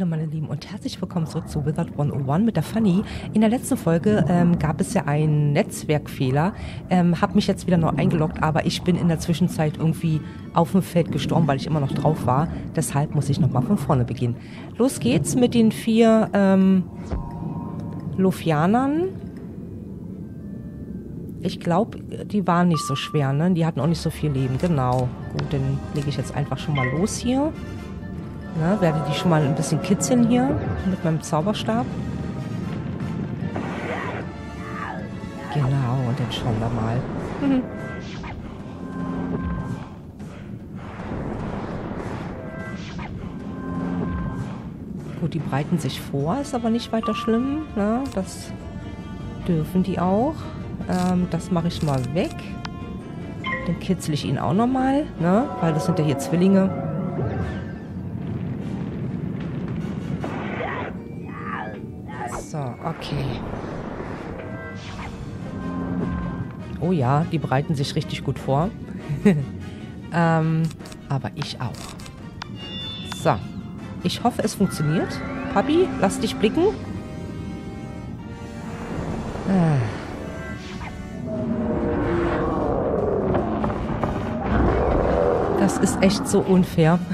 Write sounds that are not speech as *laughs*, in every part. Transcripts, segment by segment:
Hallo meine Lieben und herzlich willkommen zurück zu Wizard 101 mit der Funny. In der letzten Folge ähm, gab es ja einen Netzwerkfehler, ähm, habe mich jetzt wieder neu eingeloggt, aber ich bin in der Zwischenzeit irgendwie auf dem Feld gestorben, weil ich immer noch drauf war. Deshalb muss ich nochmal von vorne beginnen. Los geht's mit den vier ähm, Lufianern. Ich glaube, die waren nicht so schwer, ne? Die hatten auch nicht so viel Leben, genau. Gut, dann lege ich jetzt einfach schon mal los hier. Ne, werde die schon mal ein bisschen kitzeln hier mit meinem Zauberstab. Genau, und dann schauen wir mal. Mhm. Gut, die breiten sich vor, ist aber nicht weiter schlimm. Ne? Das dürfen die auch. Ähm, das mache ich mal weg. Dann kitzel ich ihn auch nochmal, ne? weil das sind ja hier Zwillinge. Oh ja, die bereiten sich richtig gut vor. *laughs* ähm, aber ich auch. So. Ich hoffe, es funktioniert. Papi, lass dich blicken. Ah. Das ist echt so unfair. *laughs*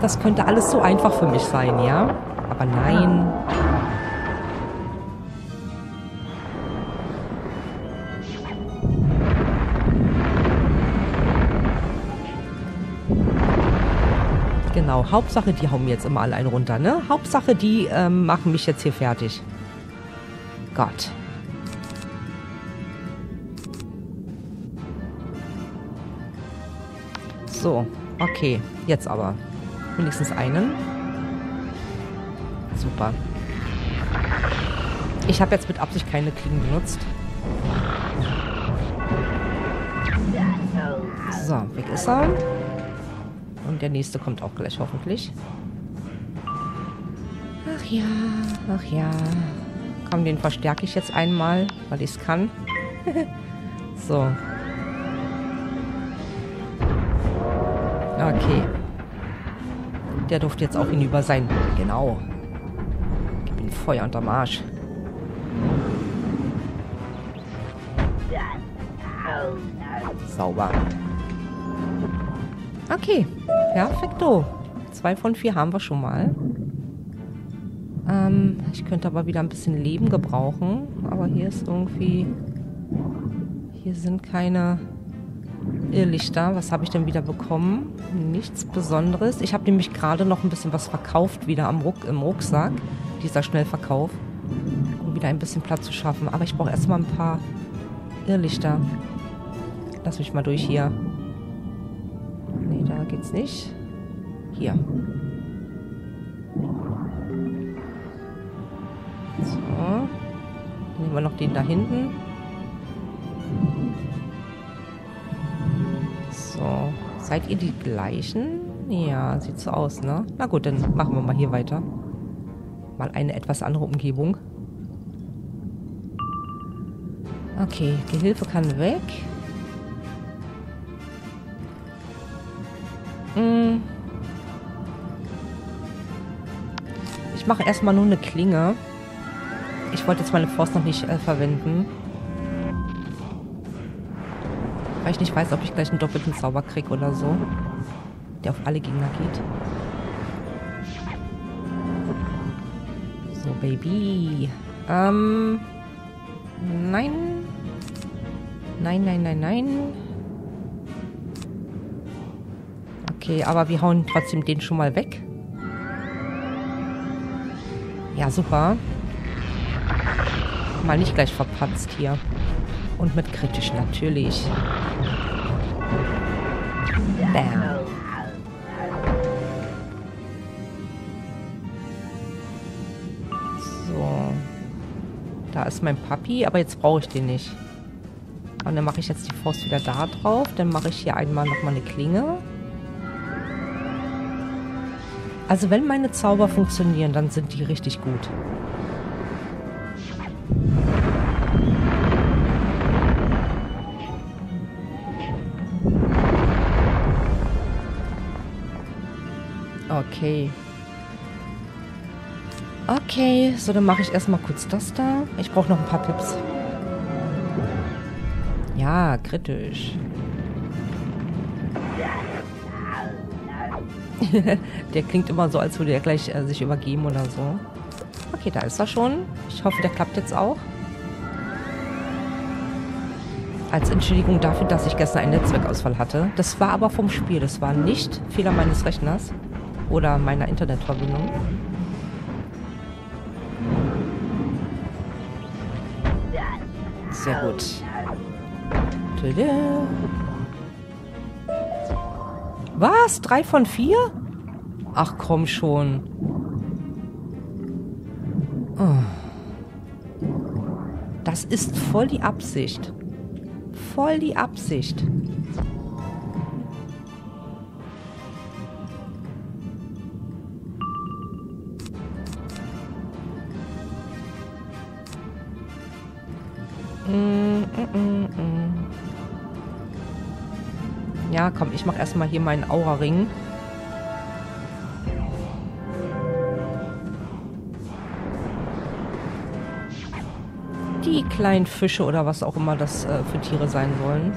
Das könnte alles so einfach für mich sein, ja? Aber nein. Genau, Hauptsache, die hauen mir jetzt immer allein runter, ne? Hauptsache, die ähm, machen mich jetzt hier fertig. Gott. So, okay, jetzt aber. Wenigstens einen. Super. Ich habe jetzt mit Absicht keine Klingen benutzt. So, weg ist er. Und der nächste kommt auch gleich hoffentlich. Ach ja, ach ja. Komm, den verstärke ich jetzt einmal, weil ich es kann. *laughs* so. Okay. Der durfte jetzt auch hinüber sein. Genau. Gib ihm Feuer unterm Arsch. Sauber. Okay. Perfekto. Zwei von vier haben wir schon mal. Ähm, ich könnte aber wieder ein bisschen Leben gebrauchen. Aber hier ist irgendwie... Hier sind keine Irrlichter. Was habe ich denn wieder bekommen? Nichts Besonderes. Ich habe nämlich gerade noch ein bisschen was verkauft wieder am Ruck, im Rucksack. Dieser Schnellverkauf. Um wieder ein bisschen Platz zu schaffen. Aber ich brauche erstmal ein paar Irrlichter. Lass mich mal durch hier. Geht's nicht. Hier. So. Nehmen wir noch den da hinten. So. Seid ihr die gleichen? Ja, sieht so aus, ne? Na gut, dann machen wir mal hier weiter. Mal eine etwas andere Umgebung. Okay, Gehilfe kann weg. Ich mache erstmal nur eine Klinge. Ich wollte jetzt meine Faust noch nicht äh, verwenden. Weil ich nicht weiß, ob ich gleich einen doppelten Zauber kriege oder so. Der auf alle Gegner geht. So, Baby. Ähm. Nein. Nein, nein, nein, nein. Okay, aber wir hauen trotzdem den schon mal weg. Ja, super. Mal nicht gleich verpatzt hier. Und mit kritisch natürlich. Bam. So. Da ist mein Papi, aber jetzt brauche ich den nicht. Und dann mache ich jetzt die Faust wieder da drauf. Dann mache ich hier einmal nochmal eine Klinge. Also wenn meine Zauber funktionieren, dann sind die richtig gut. Okay. Okay, so dann mache ich erstmal kurz das da. Ich brauche noch ein paar Pips. Ja, kritisch. *laughs* der klingt immer so, als würde er gleich äh, sich übergeben oder so. Okay, da ist er schon. Ich hoffe, der klappt jetzt auch. Als Entschädigung dafür, dass ich gestern einen Netzwerkausfall hatte. Das war aber vom Spiel. Das war nicht Fehler meines Rechners oder meiner Internetverbindung. Sehr gut. Was? Drei von vier? Ach komm schon. Oh. Das ist voll die Absicht. Voll die Absicht. Komm, ich mach erstmal hier meinen Aura-Ring. Die kleinen Fische oder was auch immer das äh, für Tiere sein sollen.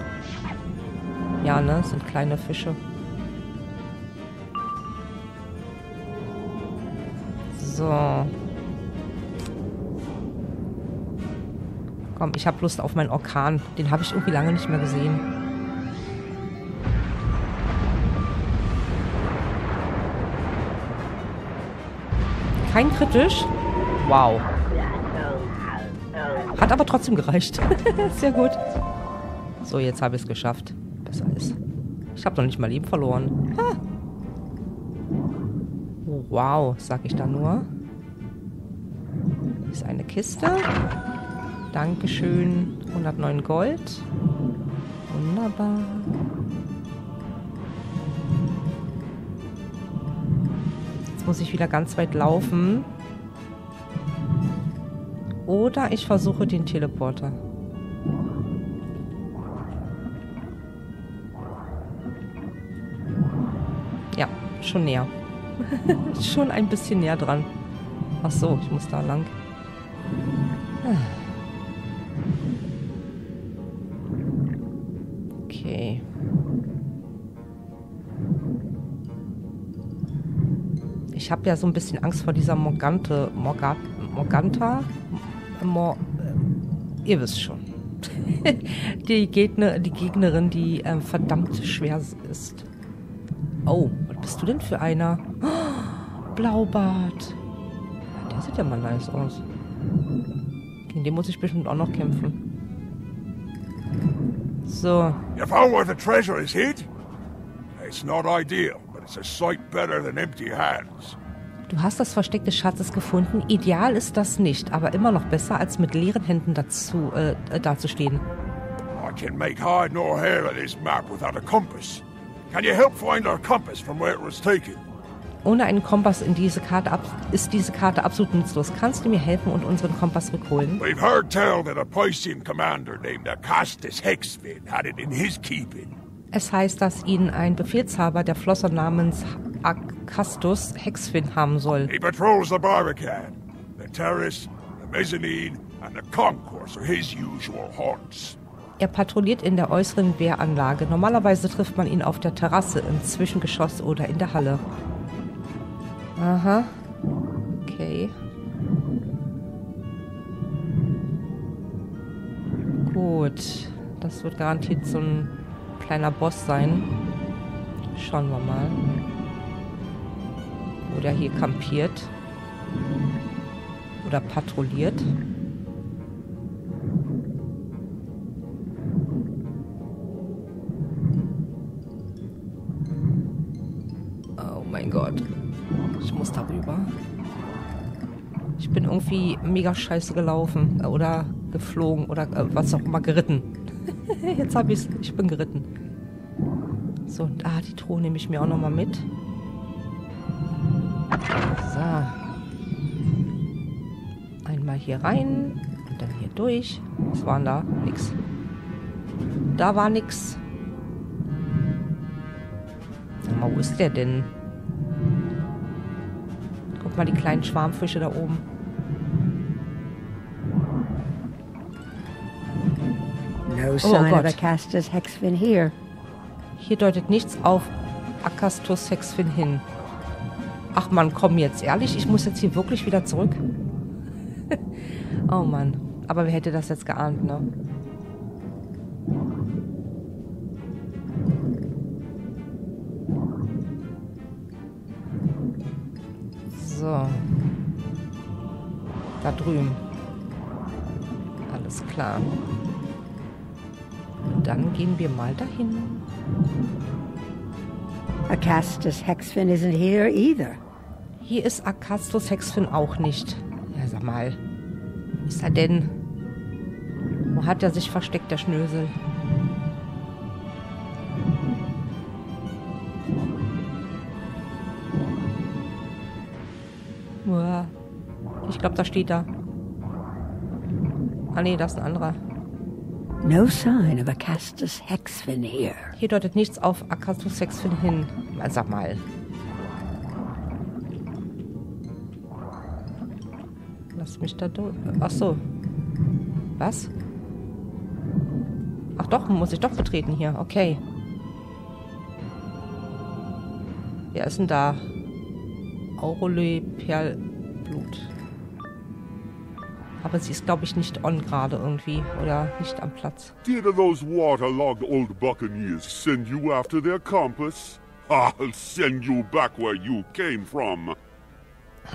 Ja, ne? sind kleine Fische. So. Komm, ich habe Lust auf meinen Orkan. Den habe ich irgendwie lange nicht mehr gesehen. Kein kritisch. Wow. Hat aber trotzdem gereicht. *laughs* Sehr gut. So, jetzt habe ich es geschafft. Besser ist. Ich habe noch nicht mal Leben verloren. Ha. Wow, sag ich da nur. Hier ist eine Kiste. Dankeschön. 109 Gold. Wunderbar. Jetzt muss ich wieder ganz weit laufen. Oder ich versuche den Teleporter. Ja, schon näher. *laughs* schon ein bisschen näher dran. Ach so, ich muss da lang. Ah. Ich habe ja so ein bisschen Angst vor dieser Morgante, Morga, Morganta. Mor, ihr wisst schon. *laughs* die, Gegner, die Gegnerin, die äh, verdammt schwer ist. Oh, was bist du denn für einer? Oh, *gasps* Blaubart. Der sieht ja mal nice aus. Gegen den muss ich bestimmt auch noch kämpfen. So. You found where the treasure is hid? It's not ideal. It's a sight better than empty hands. Du hast das Versteck des Schatzes gefunden. Ideal ist das nicht, aber immer noch besser, als mit leeren Händen dazu, äh, dazustehen. I can make hide nor hair of this map without a compass. Can you help find our compass from where it was taken? Ohne einen Kompass in diese Karte ab ist diese Karte absolut nutzlos. Kannst du mir helfen und unseren Kompass rückholen? We've heard tell that a Piscean commander named Acastus Hexfin had it in his keeping. Es heißt, dass ihn ein Befehlshaber der Flosse namens Acastus Hexfin haben soll. He patrols the Barbican. The terrace, the mezzanine and the concourse are his usual haunts. Er patrouilliert in der äußeren Wehranlage. Normalerweise trifft man ihn auf der Terrasse, im Zwischengeschoss oder in der Halle. Aha. Okay. Gut. Das wird garantiert so ein kleiner Boss sein. Schauen wir mal. Wo der hier kampiert. Oder patrouilliert. Oh mein Gott. Ich muss darüber. Ich bin irgendwie mega scheiße gelaufen. Oder geflogen. Oder äh, was auch immer geritten. *laughs* Jetzt habe ich Ich bin geritten. So, und ah, die Truhe nehme ich mir auch nochmal mit. So. Einmal hier rein und dann hier durch. Was war denn da? Nix. Da war nix. Sag mal, wo ist der denn? Guck mal, die kleinen Schwarmfische da oben. No sign of Acastus hexfin here. Hier deutet nichts auf Acastus hexfin hin. Ach man, komm jetzt, ehrlich, ich muss jetzt hier wirklich wieder zurück. *laughs* oh Mann, aber wer hätte das jetzt geahnt, ne? So. Da drüben. Alles klar. Dann gehen wir mal dahin. Acastus Hexfin isn't here either. Hier ist Acastus Hexfin auch nicht. Ja, sag mal. Ist er denn? Wo hat er sich versteckt, der Schnösel? Ich glaube, da steht er. Ah nee, das ist ein anderer. No sign of Acastus Hexfin here. Hier deutet nichts auf Acastus Hexfin hin. Sag mal. Lass mich da durch. Ach so. Was? Ach doch, muss ich doch betreten hier. Okay. Wer ist denn da? Aurole Perlblut. Aber sie ist, glaube ich, nicht on gerade irgendwie. Oder nicht am Platz. Did those waterlogged old buccaneers send you after their compass? I'll send you back where you came from.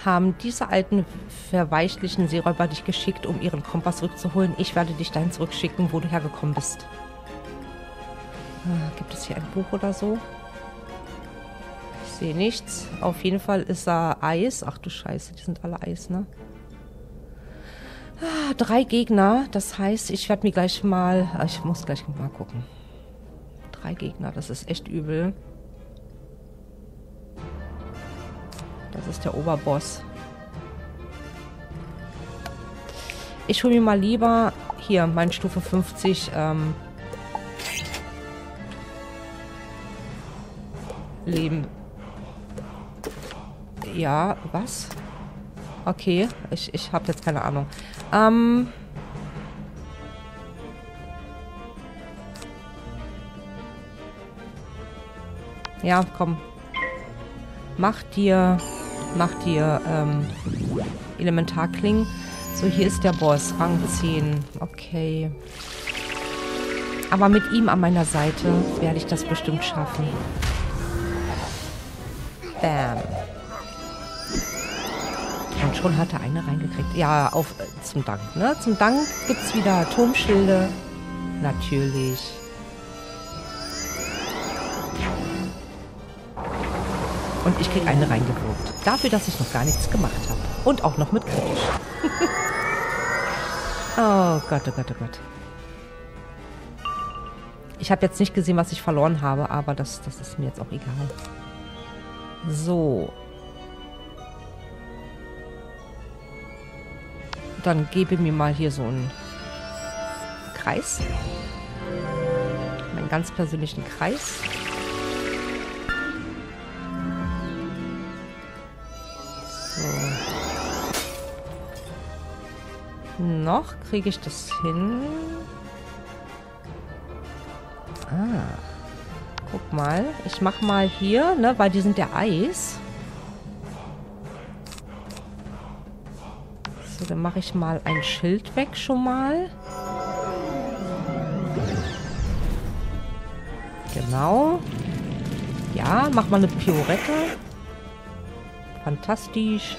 Haben diese alten, verweichlichen Seeräuber dich geschickt, um ihren Kompass zurückzuholen? Ich werde dich dahin zurückschicken, wo du hergekommen bist. Äh, gibt es hier ein Buch oder so? Ich sehe nichts. Auf jeden Fall ist da Eis. Ach du Scheiße, die sind alle Eis, ne? Drei Gegner, das heißt, ich werde mir gleich mal... Ah, ich muss gleich mal gucken. Drei Gegner, das ist echt übel. Das ist der Oberboss. Ich hole mir mal lieber... Hier, mein Stufe 50... Ähm, Leben. Ja, was? Okay, ich, ich habe jetzt keine Ahnung. Ähm... Ja, komm. Mach dir... Mach dir, ähm... Elementarklingen. So, hier ist der Boss. Rang 10. Okay. Aber mit ihm an meiner Seite werde ich das bestimmt schaffen. Bam. Schon hat er eine reingekriegt. Ja, auf zum Dank, ne? Zum Dank gibt es wieder Turmschilde. Natürlich. Und ich krieg eine reingewirkt. Dafür, dass ich noch gar nichts gemacht habe. Und auch noch mit kritisch. *laughs* oh Gott, oh Gott, oh Gott. Ich habe jetzt nicht gesehen, was ich verloren habe, aber das, das ist mir jetzt auch egal. So, dann gebe mir mal hier so einen Kreis. Meinen ganz persönlichen Kreis. So. Noch kriege ich das hin. Ah. Guck mal. Ich mach mal hier, ne, weil die sind der Eis. Dann mache ich mal ein Schild weg schon mal. Genau. Ja, mach mal eine Piorette. Fantastisch.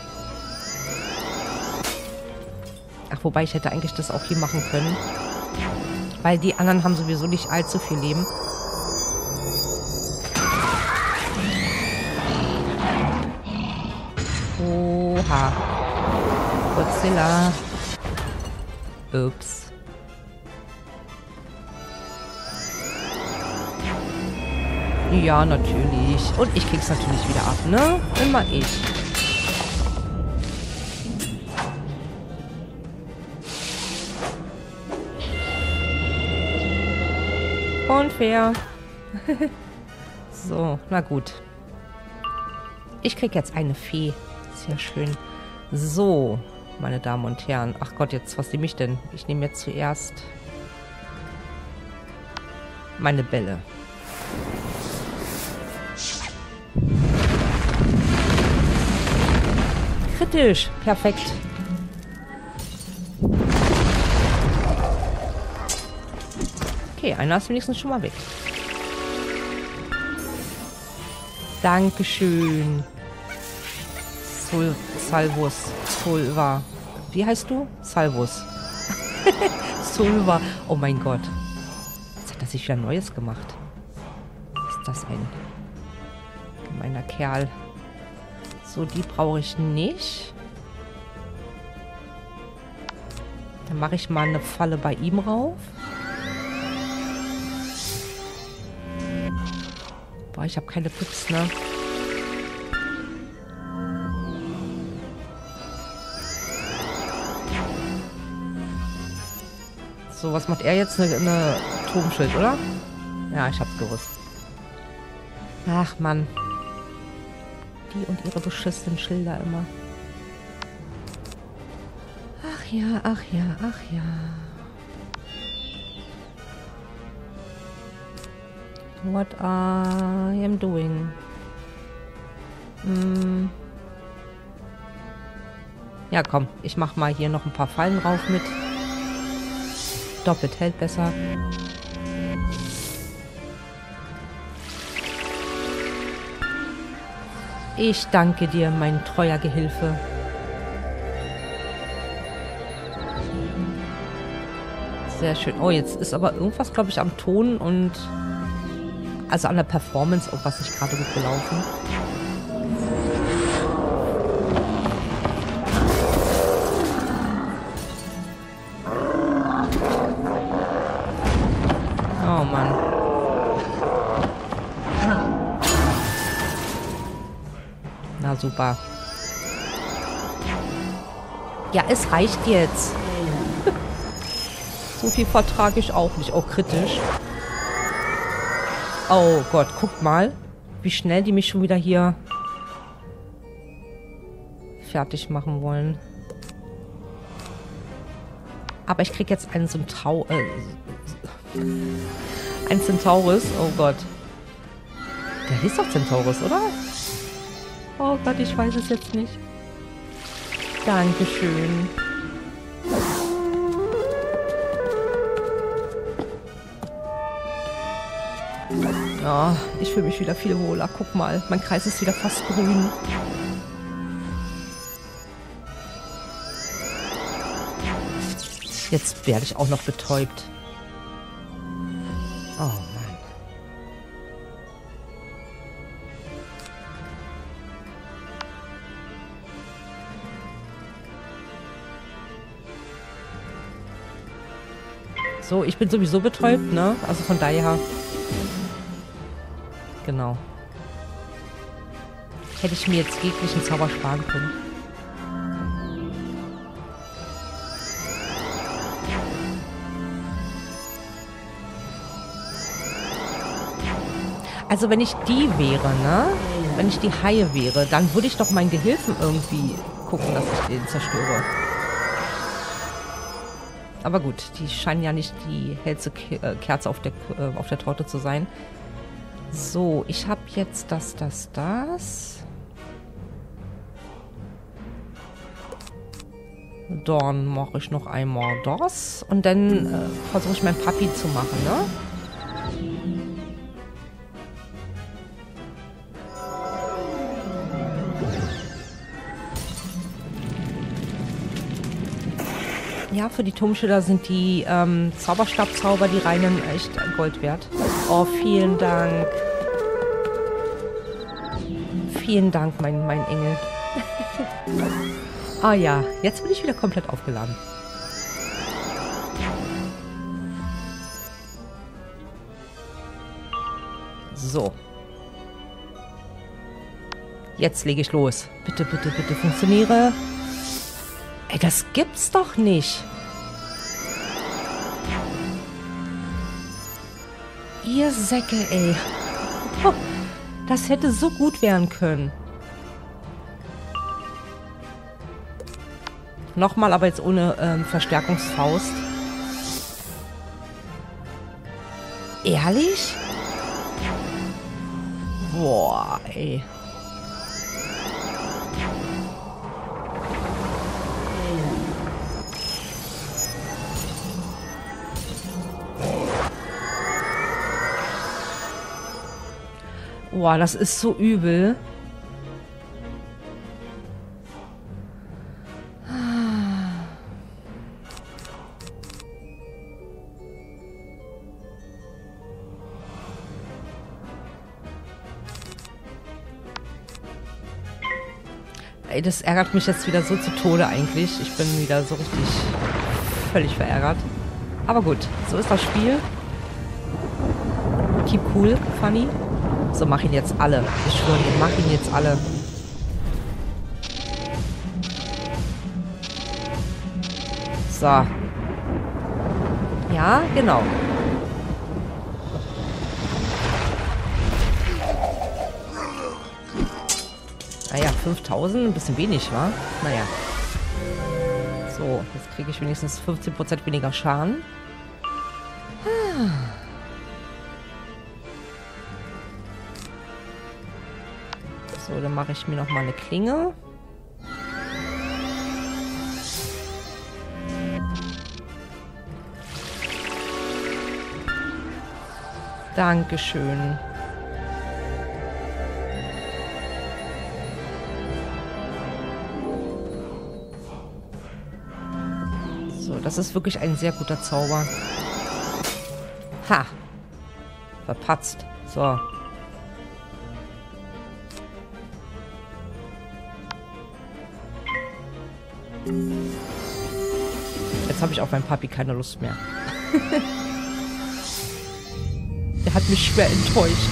Ach, wobei ich hätte eigentlich das auch hier machen können. Weil die anderen haben sowieso nicht allzu viel Leben. Oha. Godzilla. Ups. Ja, natürlich. Und ich krieg's natürlich wieder ab, ne? Immer ich. Unfair. *laughs* so, na gut. Ich krieg jetzt eine Fee. Sehr schön. So, meine Damen und Herren. Ach Gott, jetzt, was nehme ich denn? Ich nehme jetzt zuerst meine Bälle. Kritisch. Perfekt. Okay, einer ist wenigstens schon mal weg. Dankeschön. Sul Salvus. Sulva. Wie heißt du? Salvus. *laughs* Sulva. Oh mein Gott. Jetzt hat er sich wieder Neues gemacht. Ist das ein gemeiner Kerl. So, die brauche ich nicht. Dann mache ich mal eine Falle bei ihm rauf. Boah, ich habe keine Pips, ne? So, was macht er jetzt? Eine, eine Turmschild, oder? Ja, ich hab's gewusst. Ach, Mann. Die und ihre beschissenen Schilder immer. Ach ja, ach ja, ach ja. What I am doing. Hm. Ja, komm. Ich mach mal hier noch ein paar Fallen drauf mit. Doppelt hält besser. Ich danke dir, mein treuer Gehilfe. Sehr schön. Oh, jetzt ist aber irgendwas, glaube ich, am Ton und also an der Performance irgendwas nicht gerade gut gelaufen. Super. Ja, es reicht jetzt. *laughs* so viel vertrage ich auch nicht. Auch kritisch. Oh Gott, guckt mal, wie schnell die mich schon wieder hier fertig machen wollen. Aber ich krieg jetzt einen Centaur... Äh, ein Centaurus. Oh Gott. Der hieß doch Centaurus, oder? Oh Gott, ich weiß es jetzt nicht. Dankeschön. Ja, ich fühle mich wieder viel wohler. Guck mal, mein Kreis ist wieder fast grün. Jetzt werde ich auch noch betäubt. So, ich bin sowieso betäubt, ne? Also von daher... Genau. Hätte ich mir jetzt jeglichen Zauber sparen können. Also wenn ich die wäre, ne? Wenn ich die Haie wäre, dann würde ich doch meinen Gehilfen irgendwie gucken, dass ich den zerstöre. Aber gut, die scheinen ja nicht die hellste äh, Kerze auf der, äh, auf der Torte zu sein. So, ich habe jetzt das, das, das. Dann mache ich noch einmal das. Und dann äh, versuche ich mein Papi zu machen, ne? Für die Turmschilder sind die ähm, Zauberstabzauber, die reinen, echt Gold wert. Oh, vielen Dank. Vielen Dank, mein, mein Engel. ah ja, jetzt bin ich wieder komplett aufgeladen. So. Jetzt lege ich los. Bitte, bitte, bitte funktioniere. Ey, das gibt's doch nicht. Ihr Säcke, ey. Das hätte so gut werden können. Nochmal, aber jetzt ohne ähm, Verstärkungsfaust. Ehrlich? Boah, ey. Boah, das ist so übel. Ey, das ärgert mich jetzt wieder so zu Tode eigentlich. Ich bin wieder so richtig völlig verärgert. Aber gut, so ist das Spiel. Keep cool, funny. So, mach ihn jetzt alle. Ich schwöre dir, mach ihn jetzt alle. So. Ja, genau. Naja, 5000, ein bisschen wenig, wa? Naja. So, jetzt kriege ich wenigstens 15% weniger Schaden. So, dann mache ich mir noch mal eine Klinge. Dankeschön. So, das ist wirklich ein sehr guter Zauber. Ha! Verpatzt. So. Jetzt habe ich auf meinen Papi keine Lust mehr. er hat mich schwer enttäuscht.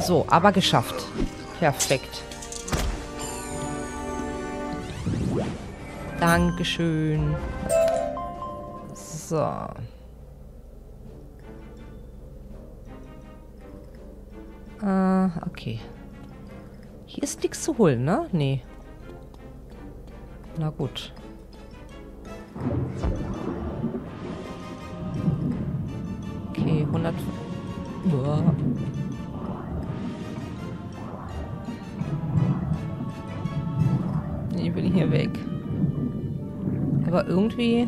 So, aber geschafft. Perfekt. Dankeschön. So. Äh, okay. Hier ist nichts zu holen, ne? Nee. Na gut. Okay, 100... Uah. Ich will hier weg. Aber irgendwie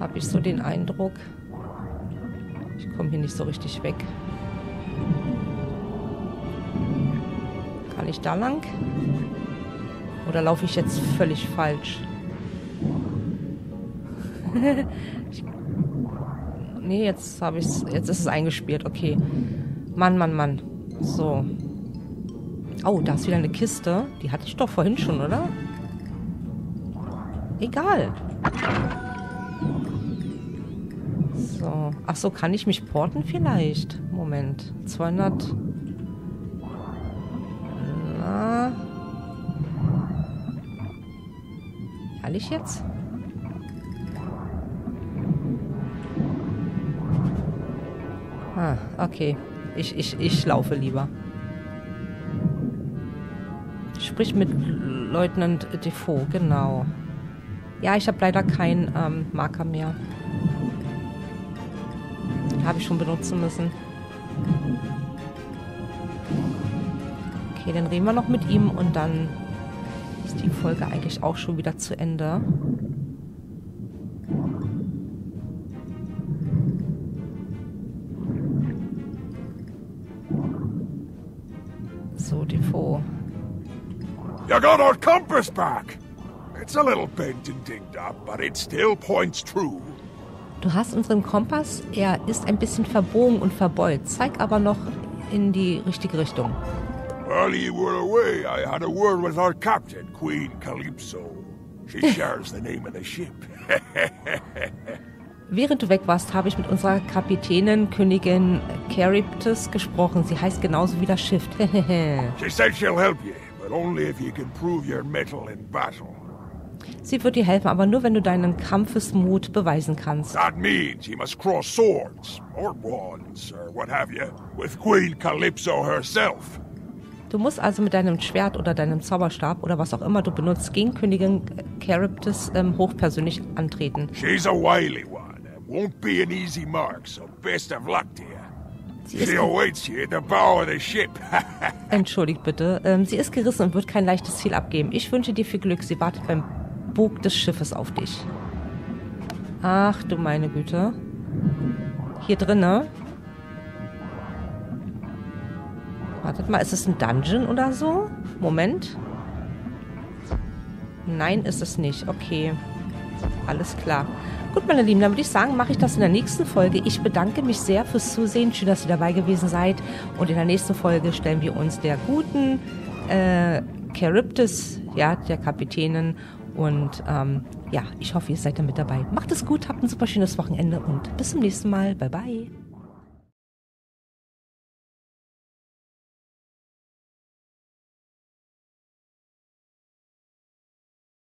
habe ich so den Eindruck, ich komme hier nicht so richtig weg. Kann ich da lang? Oder laufe ich jetzt völlig falsch? *laughs* ich, nee, jetzt habe ich Jetzt ist es eingespielt. Okay. Mann, Mann, Mann. So. Oh, da ist wieder eine Kiste. Die hatte ich doch vorhin schon, oder? Egal. Ach so, kann ich mich porten vielleicht? Moment. 200... Na... Ehrlich jetzt? Ah, okay. Ich, ich, ich laufe lieber. Sprich mit Leutnant Defoe, genau. Ja, ich habe leider keinen ähm, Marker mehr. Habe ich schon benutzen müssen. Okay, dann reden wir noch mit ihm und dann ist die Folge eigentlich auch schon wieder zu Ende. So, Defoe. You got our compass back. It's a little bent and dinged up, but it still points true. Du hast unseren Kompass. Er ist ein bisschen verbogen und verbeult. Zeig aber noch in die richtige Richtung. While you were away, I had a word with our captain, Queen Calypso. She *laughs* shares the name of the ship. *laughs* Während du weg warst, habe ich mit unserer Kapitänin, Königin Charybdis, gesprochen. Sie heißt genauso wie das Schiff. *laughs* she said she'll help you, but only if you can prove your mettle in battle. Sie wird dir helfen, aber nur wenn du deinen Kampfesmut beweisen kannst. That means he must cross swords, or wands, or what have you, with Queen Calypso herself. Du musst also mit deinem Schwert oder deinem Zauberstab oder was auch immer du benutzt gegen Königin Charybdis ähm, hochpersönlich antreten. She's a wily one, and won't be an easy mark, so best of luck to you. Sie ist She awaits you at the bow of the ship. *laughs* Entschuldigt bitte. Ähm, sie ist gerissen und wird kein leichtes Ziel abgeben. Ich wünsche dir viel Glück. Sie wartet beim Bug des Schiffes auf dich. Ach du meine Güte. Hier drinne. Wartet mal, ist es ein Dungeon oder so? Moment. Nein, ist es nicht. Okay. Alles klar. Gut, meine Lieben, dann würde ich sagen, mache ich das in der nächsten Folge. Ich bedanke mich sehr fürs Zusehen. Schön, dass ihr dabei gewesen seid. Und in der nächsten Folge stellen wir uns der guten äh, Charybdis, ja, der Kapitänin. Und ähm, ja, ich hoffe, ihr seid da mit dabei. Macht es gut, habt ein super schönes Wochenende und bis zum nächsten Mal. Bye, bye.